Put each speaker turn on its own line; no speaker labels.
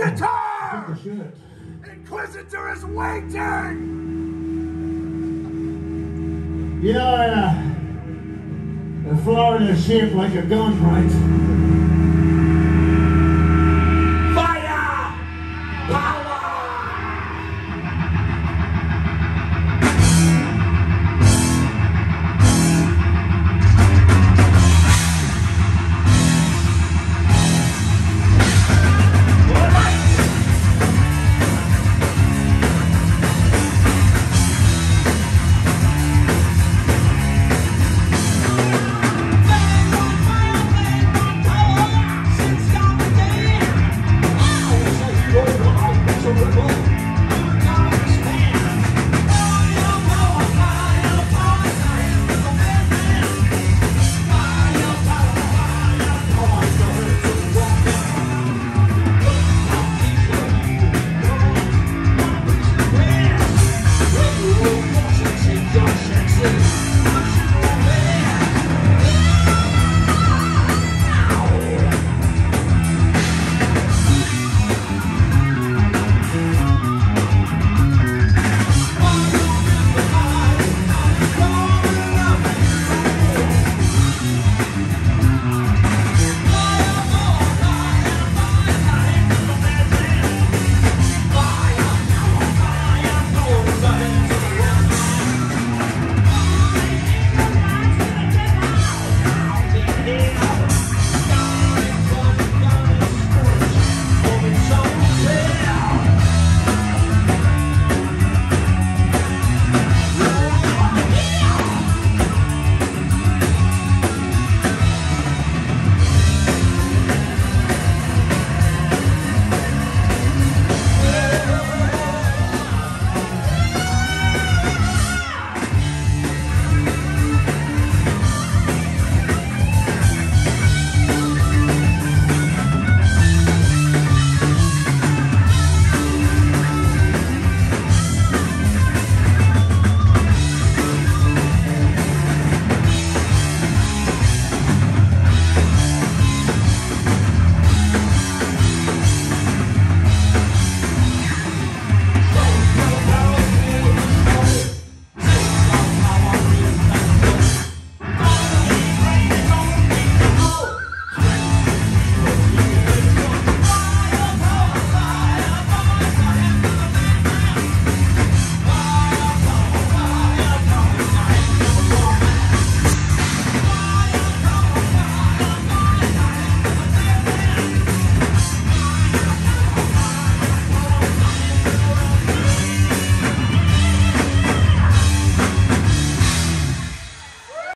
Inquisitor! Inquisitor is waiting!
You know, uh, a Florida ship like a gun, right?